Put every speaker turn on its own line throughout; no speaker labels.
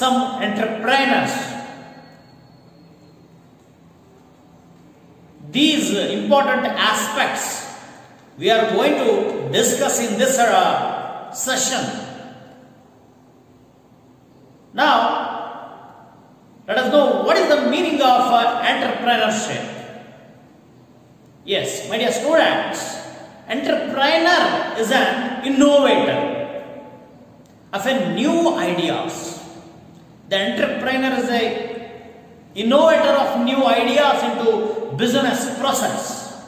some entrepreneurs. These important aspects we are going to discuss in this uh, session. Now, let us know what is the meaning of uh, entrepreneurship. Yes, my dear students, entrepreneur is an innovator of a new ideas. The entrepreneur is a innovator of new ideas into business process.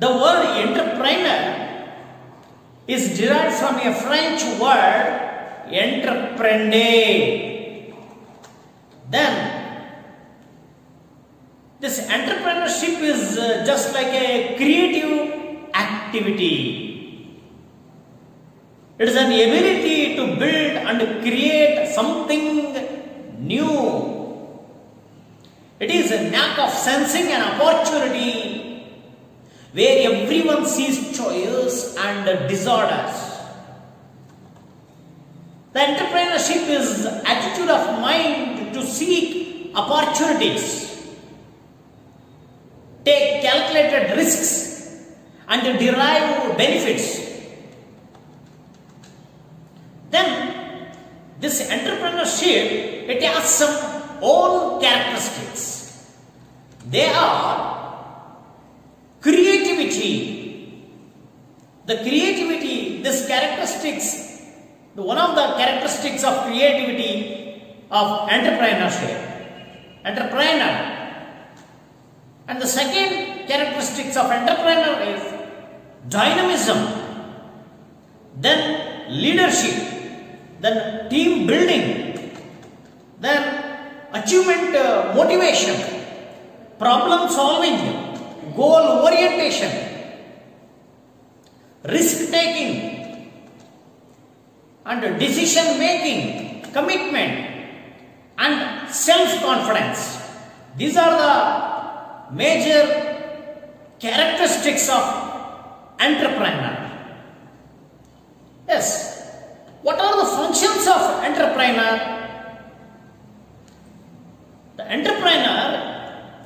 The word entrepreneur is derived from a French word entreprendre. Then this entrepreneurship is uh, just like a creative activity. It is an ability to build and create something new. It is a knack of sensing an opportunity where everyone sees choice and disorders. The entrepreneurship is attitude of mind to seek opportunities take calculated risks and derive benefits. Then this entrepreneurship it has some own characteristics. They are creativity. The creativity, this characteristics, one of the characteristics of creativity of entrepreneurship. Entrepreneur and the second characteristics of entrepreneur is dynamism, then leadership, then team building, then achievement uh, motivation, problem solving, goal orientation, risk taking, and decision making, commitment, and self confidence. These are the major characteristics of entrepreneur. Yes. What are the functions of entrepreneur? The entrepreneur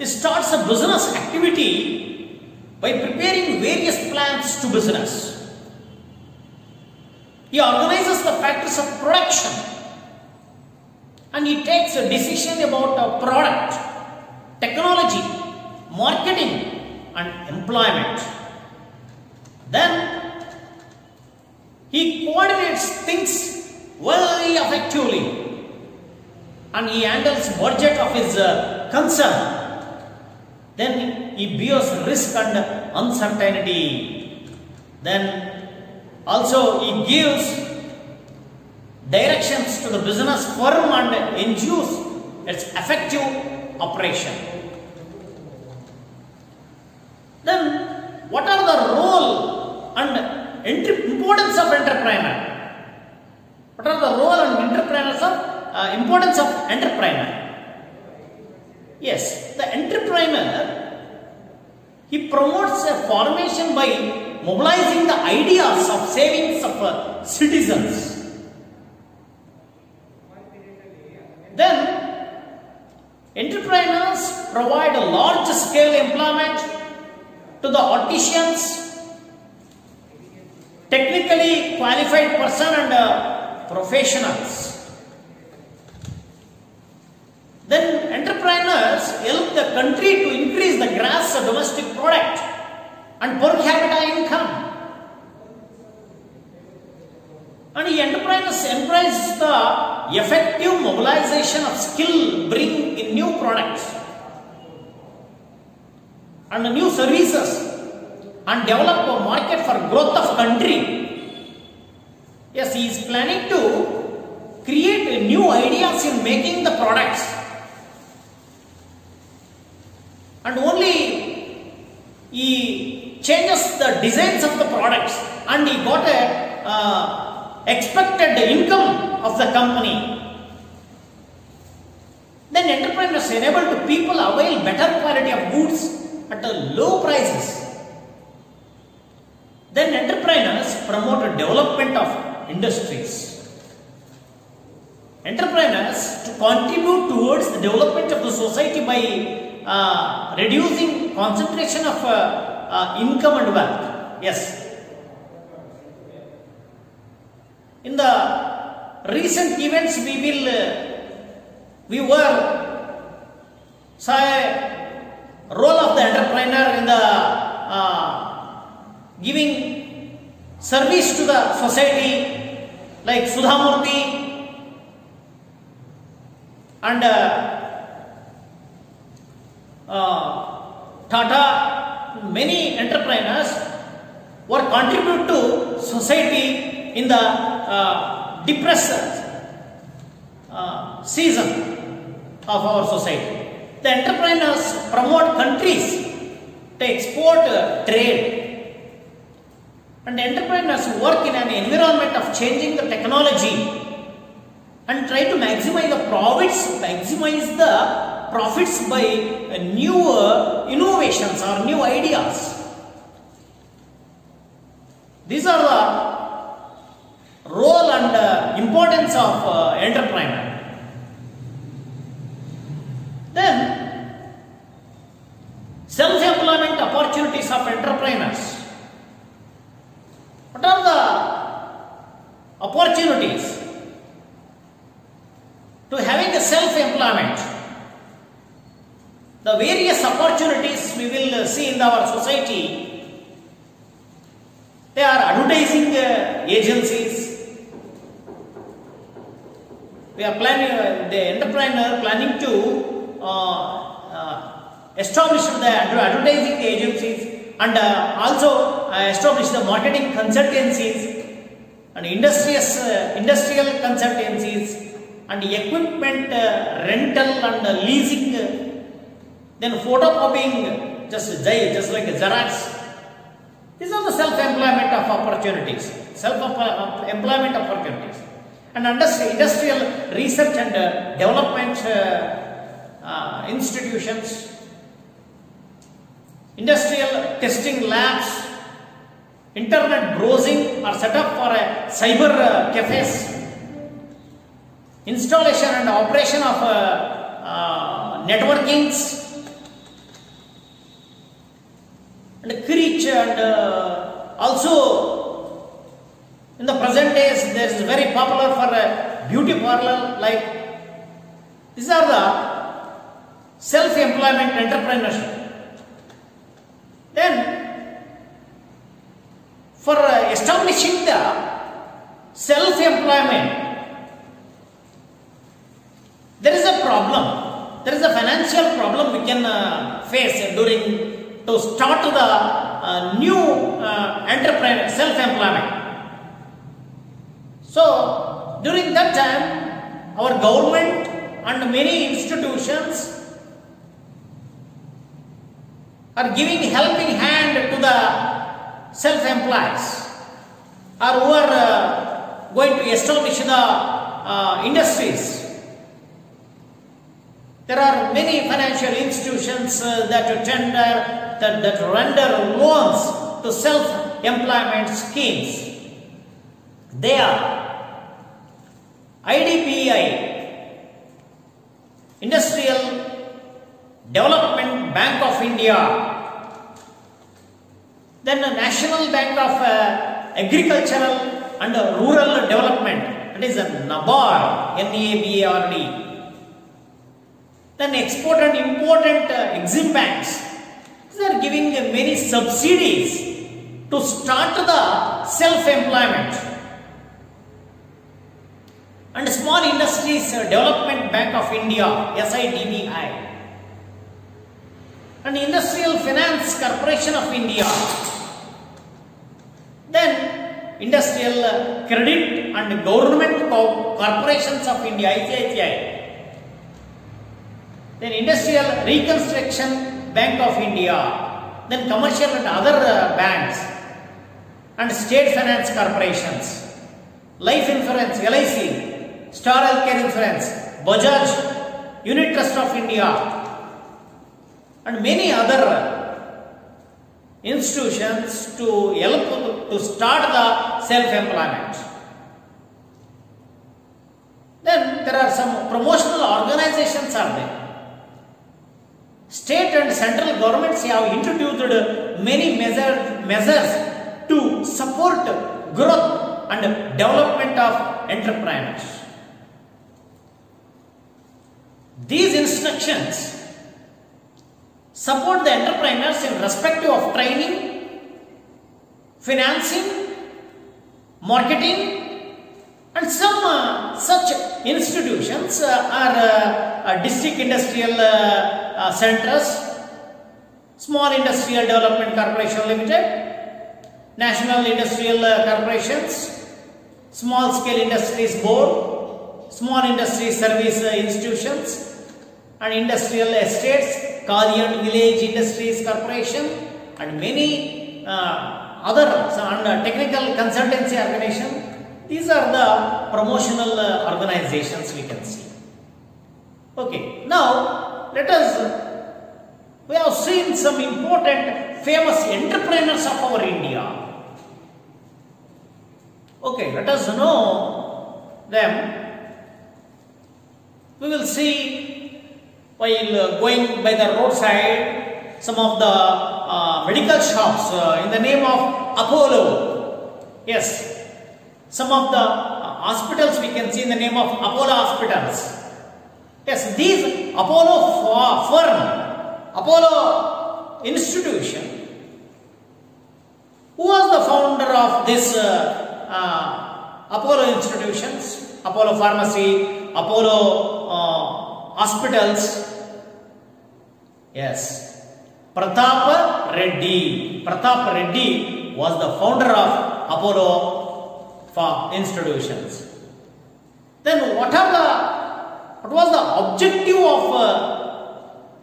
starts a business activity by preparing various plans to business. He organizes the factors of production and he takes a decision about a product, technology, marketing and employment. Then he coordinates things very effectively and he handles budget of his uh, concern. Then he bears risk and uncertainty. Then also he gives directions to the business firm and ensures its effective operation. Then, what are the role and importance of entrepreneur? What are the role and entrepreneurs of uh, importance of entrepreneur? Yes, the entrepreneur he promotes a formation by mobilizing the ideas of savings of uh, citizens. Then, entrepreneurs provide a large scale employment to the artisans, technically qualified person and uh, professionals. Then entrepreneurs help the country to increase the gross domestic product and per capita income. And the enterprise the effective mobilization of skill bring in new products and new services and develop a market for growth of country. Yes, he is planning to create new ideas in making the products. And only he changes the designs of the products and he got a uh, expected income of the company. Then entrepreneurs enable to people avail better quality of goods at a low prices. Then entrepreneurs promote development of industries. Entrepreneurs to contribute towards the development of the society by uh, reducing concentration of uh, uh, income and wealth. Yes. In the recent events, we will uh, we were saw a role of the entrepreneur in the uh, giving service to the society like Sudhamurti and uh, uh, Tata, many entrepreneurs were contribute to society in the uh, depressed uh, season of our society. The entrepreneurs promote countries to export uh, trade. And entrepreneurs work in an environment of changing the technology and try to maximize the profits, maximize the profits by uh, new uh, innovations or new ideas. These are the role and uh, importance of uh, entrepreneur. Then, self-employment opportunities of entrepreneurs. What are the opportunities to having a self-employment? The various opportunities we will uh, see in our society. They are advertising uh, agencies. We are planning, uh, the entrepreneur planning to uh, uh, establish the advertising agencies and uh, also uh, establish the marketing consultancies and industrious, industrial consultancies and equipment rental and leasing, then photocopying, just, just like Xerox. These are the self-employment of opportunities, self-employment opportunities. And industri- industrial research and uh, development uh, uh, institutions, industrial testing labs, internet browsing are set up for a cyber uh, cafes, installation and operation of uh, uh, networkings, and creech and uh, also in the present days there is very popular for a beauty parlor like these are the self-employment entrepreneurship. Then for uh, establishing the self-employment there is a problem. There is a financial problem we can uh, face during to start the uh, new uh, self-employment so during that time our government and many institutions are giving helping hand to the self-employees or who are uh, going to establish the uh, industries there are many financial institutions uh, that tender that, that render loans to self-employment schemes. They are IDBI, Industrial Development Bank of India, then the National Bank of uh, Agricultural and Rural Development, that is a NABARD, N-A-B-A-R-D. Then export and important uh, exim banks, they are giving uh, many subsidies to start the self-employment. And Small Industries uh, Development Bank of India, SIDBI. And Industrial Finance Corporation of India. Then Industrial uh, Credit and Government Co- Corporations of India, ICICI. Then Industrial Reconstruction Bank of India. Then commercial and other uh, banks. And state finance corporations. Life insurance, LIC. Star Healthcare Insurance. Bajaj. Unit Trust of India. And many other institutions to help to start the self-employment. Then there are some promotional organizations are there. State and central governments have introduced many measure, measures to support growth and development of entrepreneurs. These instructions support the entrepreneurs in respect of training, financing, marketing, and some uh, such institutions uh, are uh, uh, district industrial uh, uh, centers, small industrial development corporation limited, national industrial corporations, small scale industries board, small industry service institutions, and industrial estates, Kalian Village Industries Corporation, and many uh, other and, uh, technical consultancy organization. These are the promotional uh, organizations we can see. Okay, now let us. We have seen some important famous entrepreneurs of our India. Okay, let us know them. We will see while uh, going by the roadside some of the uh, medical shops uh, in the name of Apollo. Yes, some of the uh, hospitals we can see in the name of Apollo hospitals. Yes, these Apollo firm, Apollo institution, who was the founder of this uh, uh, Apollo institutions, Apollo pharmacy, Apollo hospitals? Yes, Pratap Reddy. Pratap Reddy was the founder of Apollo for institutions. Then what are the what was the objective of uh,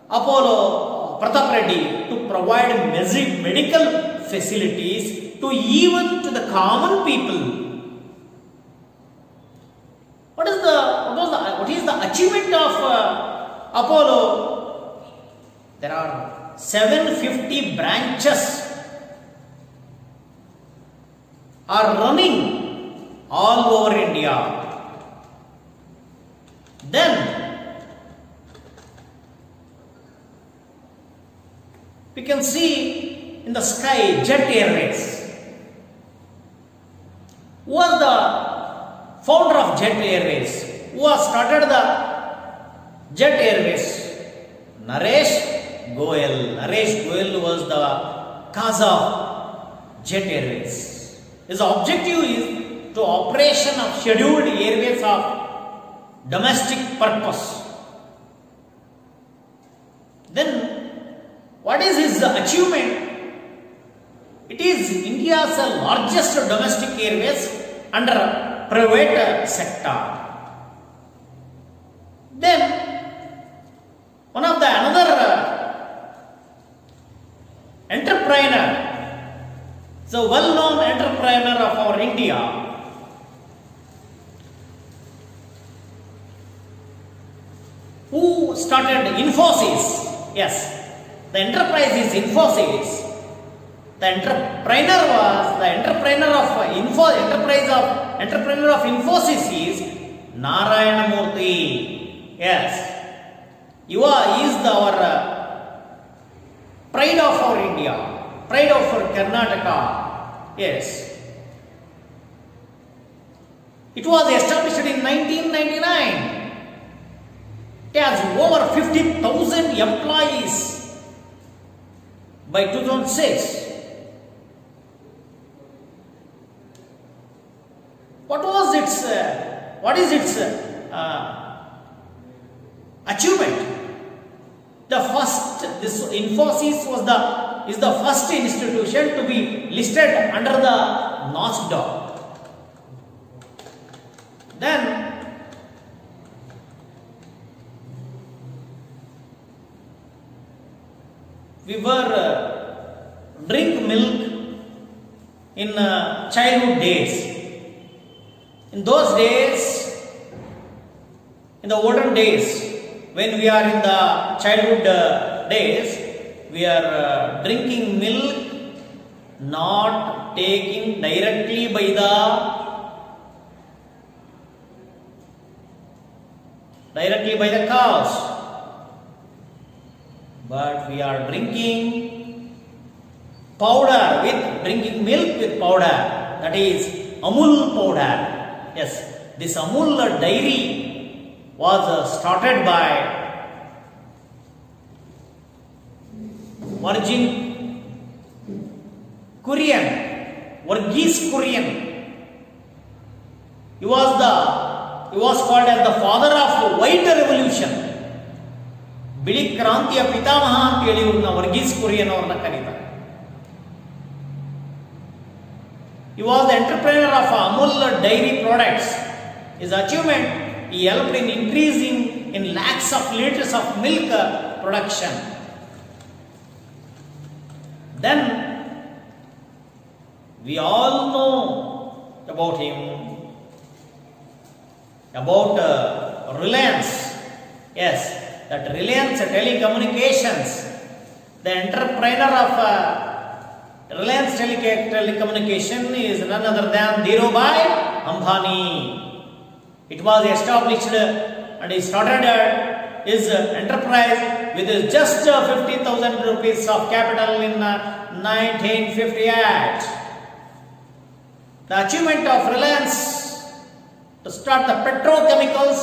Apollo Pratap Reddy to provide medical facilities to even to the common people? What is the what was the what is the achievement of uh, Apollo? There are 750 branches are running all over India. Then we can see in the sky jet airways. Was the founder of jet airways? Who has started the jet airways? Naresh Goyal. Naresh Goyal was the cause of jet airways. His objective is to operation of scheduled airways of domestic purpose. Then, what is his achievement? It is India's largest domestic airways under private sector. Then, one of the another entrepreneur, the well-known entrepreneur of our India, who started Infosys. Yes, the enterprise is Infosys. The entrepreneur was the entrepreneur of Info enterprise of entrepreneur of Infosys is Narayana Murthy. Yes, you are is the, our uh, pride of our India, pride of our Karnataka. Yes. It was established in 1999. It has over 50,000 employees by 2006. What was its, uh, what is its uh, achievement? The first, this Infosys was the, is the first institution to be listed under the NASDAQ. Then we were uh, drink milk in uh, childhood days. In those days, in the olden days, when we are in the childhood uh, days, we are uh, drinking milk, not taking directly by the directly by the cows. But we are drinking powder with drinking milk with powder. That is Amul powder. Yes, this Amul dairy was uh, started by Virgin Kurian, Verghese Kurian. He was the he was called as the father of white revolution. ಬಿಳಿ ಕ್ರಾಂತಿಯ ಪಿತಾಮಹ ಅಂತ ಹೇಳಿ ಇವ್ರನ್ನ ವರ್ಗೀಸ್ ಕುರಿಯನ್ ಅವ್ರನ್ನ ಕರೀತಾರೆ He was the entrepreneur of Amul dairy products. His achievement, he helped in increasing in lakhs of liters of milk uh, production. Then we all know about him, about uh, Reliance. Yes, that Reliance Telecommunications, the entrepreneur of uh, Reliance Telecommunication is none other than Dhirubhai Ambani. It was established uh, and he started uh, his uh, enterprise with uh, just uh, 50,000 rupees of capital in uh, 1958. The achievement of Reliance to start the petrochemicals,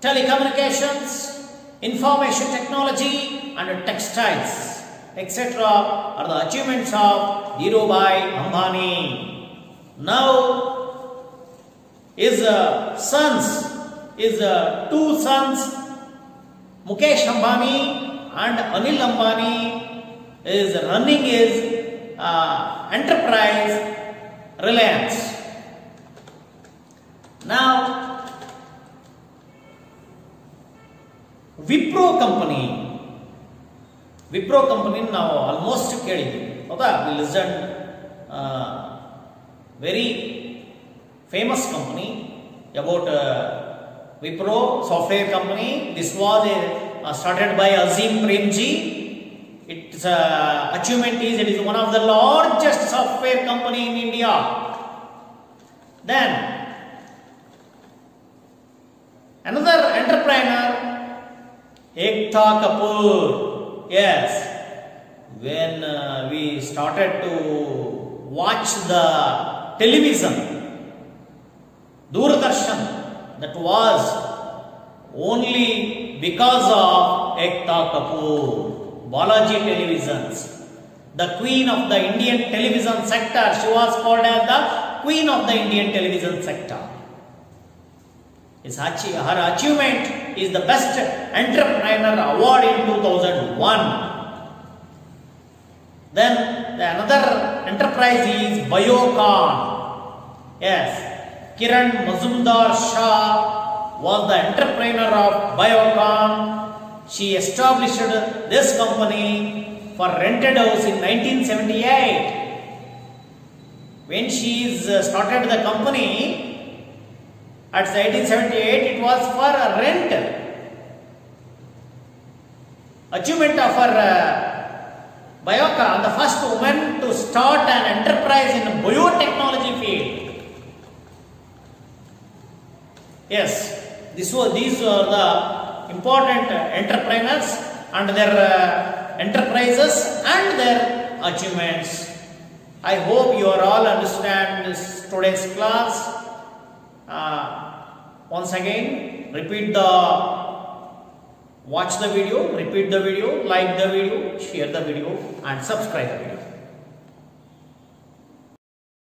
telecommunications, information technology and textiles, etc. are the achievements of Dhirubhai Ambani. Now, his uh, sons, his uh, two sons, Mukesh Ambani and Anil Ambani, is running his uh, enterprise Reliance. Now, Wipro company Wipro company ನಾವು almost ಕೇಳಿದ್ವಿ ಹೌದಾ we listen very famous company about Wipro software company this was started by Azim Premji it's achievement is it is one of the largest software company in India then another entrepreneur Ekta Kapoor. Yes, when uh, we started to watch the television, Doordarshan, that was only because of Ekta Kapoor, Balaji Televisions, the queen of the Indian television sector. She was called as the queen of the Indian television sector. His her achievement is the best entrepreneur award in 2001. Then the another enterprise is Biocon. Yes, Kiran Mazumdar-Shaw was the entrepreneur of Biocon. She established this company for rented house in 1978. When she uh, started the company, at 1878 it was for a rent. Achievement of her uh, Biocon, the first woman to start an enterprise in biotechnology field. Yes, this was, these were the important entrepreneurs and their uh, enterprises and their achievements. I hope you are all understand this today's class. Uh, once again, repeat the watch the video, repeat the video, like the video, share the video, and subscribe the video.